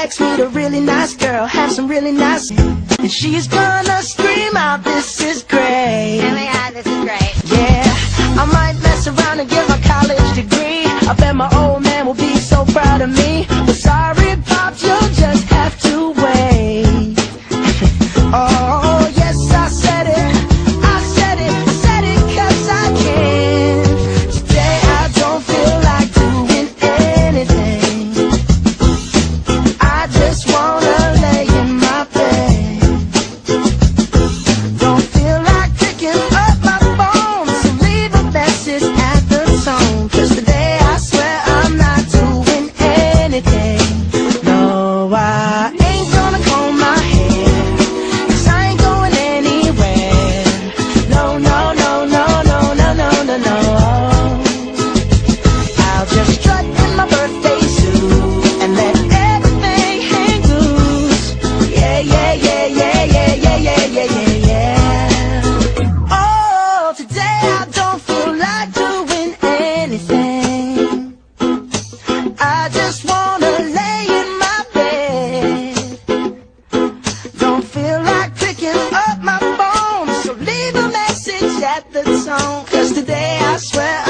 Asked me a really nice girl, have some really nice, and she's gonna scream out, "This is great!" Oh my this is great! Yeah, I might mess around and get my college degree. I bet my old man will be so proud of me. that song, cause today I swear